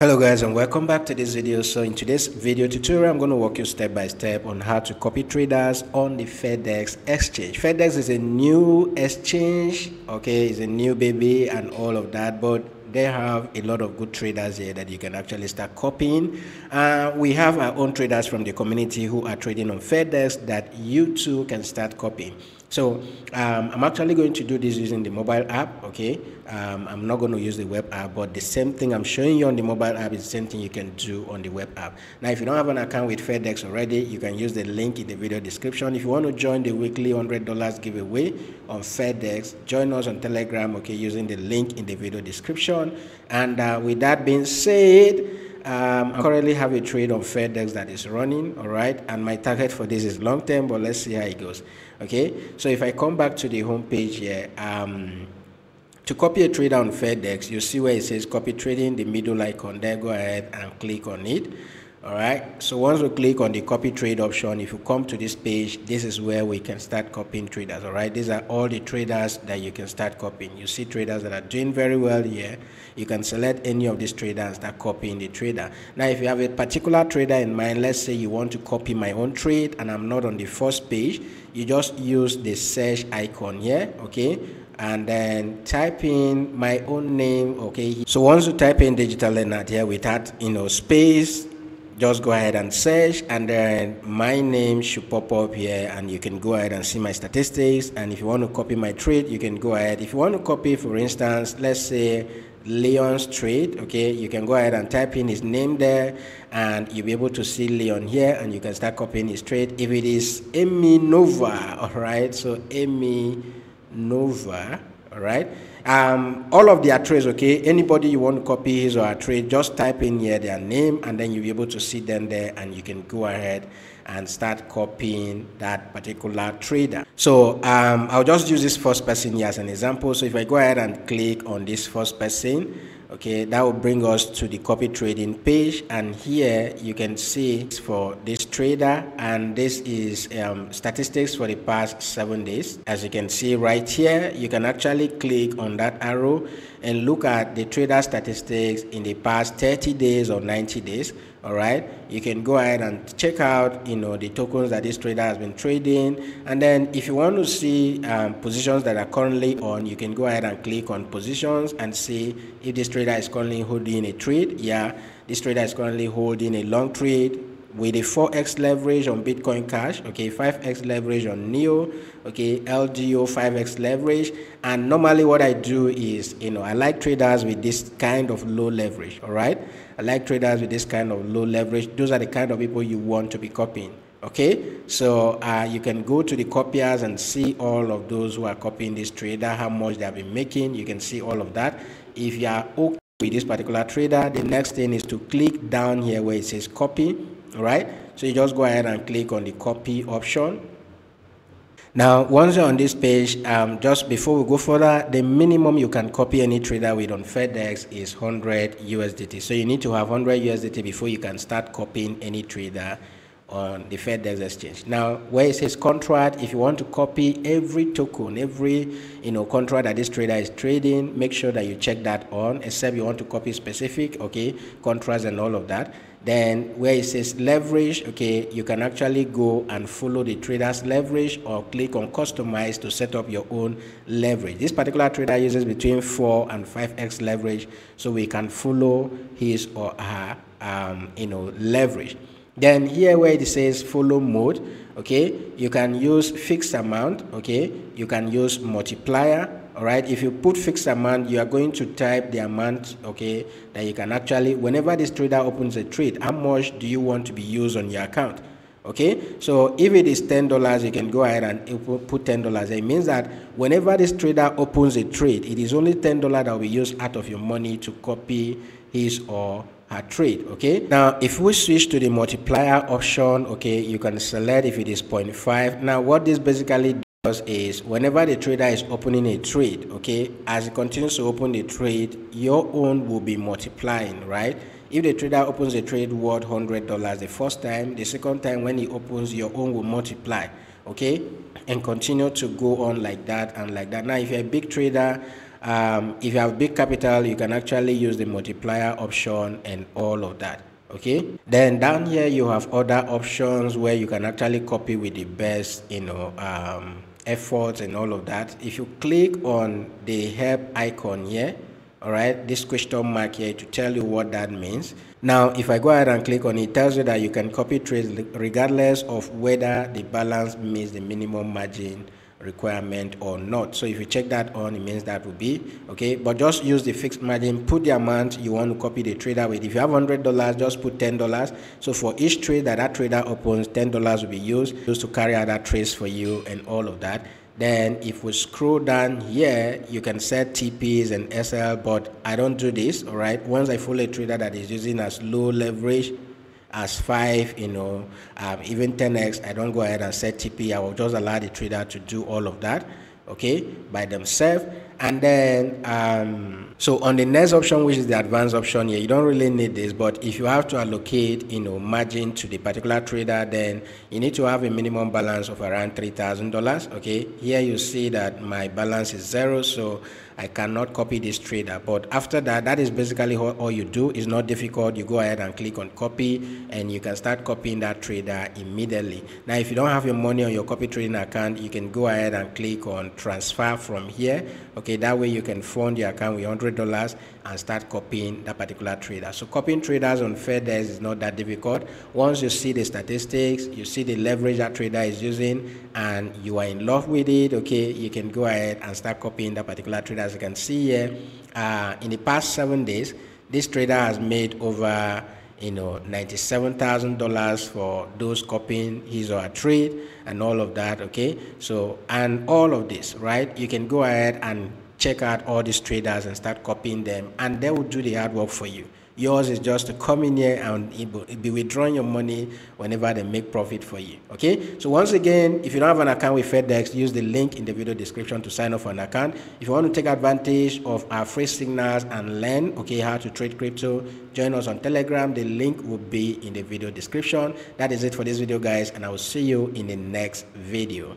hello guys and welcome back to this video. So in today's video tutorial i'm going to walk you step by step on how to copy traders on the Fairdesk exchange. Fairdesk is a new exchange okay? It's a new baby and all of that but they have a lot of good traders here that you can actually start copying. Uh, we have our own traders from the community who are trading on Fairdesk that you too can start copying so um, I'm actually going to do this using the mobile app, okay? Um, I'm not going to use the web app, but the same thing I'm showing you on the mobile app is the same thing you can do on the web app. Now, if you don't have an account with Fairdesk already, you can use the link in the video description. If you want to join the weekly $100 giveaway on Fairdesk, join us on Telegram, okay, using the link in the video description. And uh, with that being said, um, I currently have a trade on Fairdesk that is running, all right, and my target for this is long term, but let's see how it goes. Okay, so if I come back to the home page here, um, to copy a trade on Fairdesk, you see where it says copy trading, the middle icon there, go ahead and click on it all right? So once we click on the copy trade option if you come to this page this is where we can start copying traders. All right? These are all the traders that you can start copying. You see traders that are doing very well here. You can select any of these traders start copying the trader. Now if you have a particular trader in mind let's say you want to copy my own trade and i'm not on the first page you just use the search icon here okay? And then type in my own name okay? So once you type in digital leonard here without you know space just go ahead and search and then my name should pop up here and you can go ahead and see my statistics. And if you want to copy my trade you can go ahead. If you want to copy for instance let's say Leon's trade okay you can go ahead and type in his name there and you'll be able to see Leon here and you can start copying his trade. If it is Emi Nova all right so Emi Nova all right? Um, all of their trades okay? Anybody you want to copy his or her trade just type in here their name and then you'll be able to see them there and you can go ahead and start copying that particular trader. So um, i'll just use this first person here as an example. So if i go ahead and click on this first person okay that will bring us to the copy trading page and here you can see for this trader and this is um, statistics for the past seven days. As you can see right here you can actually click on that arrow and look at the trader statistics in the past 30 days or 90 days all right? You can go ahead and check out you know the tokens that this trader has been trading. And then if you want to see um, positions that are currently on you can go ahead and click on positions and see if this trader is currently holding a trade. Yeah this trader is currently holding a long trade with a 4x leverage on Bitcoin Cash, okay, 5x leverage on NEO, okay, LGO 5x leverage. And normally what I do is, you know, I like traders with this kind of low leverage, all right? I like traders with this kind of low leverage. Those are the kind of people you want to be copying. Okay, so uh, you can go to the copiers and see all of those who are copying this trader, how much they have been making. You can see all of that. If you are okay with this particular trader, the next thing is to click down here where it says copy right? So you just go ahead and click on the copy option. Now once you're on this page um, just before we go further the minimum you can copy any trader with on Fairdesk is 100 usdt so you need to have 100 usdt before you can start copying any trader on the Fairdesk exchange. Now, where it says contract, if you want to copy every token, every you know contract that this trader is trading, make sure that you check that on. Except you want to copy specific, okay, contracts and all of that. Then where it says leverage, okay, you can actually go and follow the trader's leverage or click on customize to set up your own leverage. This particular trader uses between 4 and 5x leverage, so we can follow his or her um, you know leverage. Then here where it says follow mode, okay, you can use fixed amount, okay, you can use multiplier, all right. If you put fixed amount, you are going to type the amount, okay, that you can actually, whenever this trader opens a trade, how much do you want to be used on your account? Okay, so if it is ten dollars, you can go ahead and put ten dollars. It means that whenever this trader opens a trade, it is only ten dollars that will be used out of your money to copy his or her trade okay? Now if we switch to the multiplier option okay you can select if it is 0.5 now what this basically does is whenever the trader is opening a trade okay as it continues to open the trade your own will be multiplying right? If the trader opens a trade worth hundred dollars the first time the second time when he opens your own will multiply okay and continue to go on like that and like that. Now if you're a big trader um, if you have big capital you can actually use the multiplier option and all of that okay? Then down here you have other options where you can actually copy with the best you know um, efforts and all of that. If you click on the help icon here all right this question mark here to tell you what that means. Now if i go ahead and click on it, it tells you that you can copy trades regardless of whether the balance meets the minimum margin requirement or not. So if you check that on it means that will be okay? But just use the fixed margin. Put the amount you want to copy the trader with. If you have hundred dollars just put ten dollars. So for each trade that that trader opens ten dollars will be used used to carry out that trades for you and all of that. Then if we scroll down here you can set TPs and SL but I don't do this all right? Once I follow a trader that is using as low leverage as 5 you know um, even 10x I don't go ahead and set TP I will just allow the trader to do all of that okay by themselves and then um, so on the next option which is the advanced option here you don't really need this but if you have to allocate you know margin to the particular trader then you need to have a minimum balance of around three thousand dollars okay? Here you see that my balance is zero so I cannot copy this trader. But after that that is basically all, all you do. It's not difficult. You go ahead and click on copy and you can start copying that trader immediately. Now if you don't have your money on your copy trading account you can go ahead and click on transfer from here okay that way you can fund your account with hundred dollars and start copying that particular trader. So copying traders on Fairdesk is not that difficult. Once you see the statistics you see the leverage that trader is using and you are in love with it okay you can go ahead and start copying that particular trader. As you can see here uh, in the past seven days this trader has made over you know $97,000 for those copying his or her trade and all of that okay? So and all of this right? You can go ahead and check out all these traders and start copying them and they will do the hard work for you Yours is just to come in here and be withdrawing your money whenever they make profit for you. Okay. So once again, if you don't have an account with Fairdesk, use the link in the video description to sign up for an account. If you want to take advantage of our free signals and learn, okay, how to trade crypto, join us on Telegram. The link will be in the video description. That is it for this video, guys, and I will see you in the next video.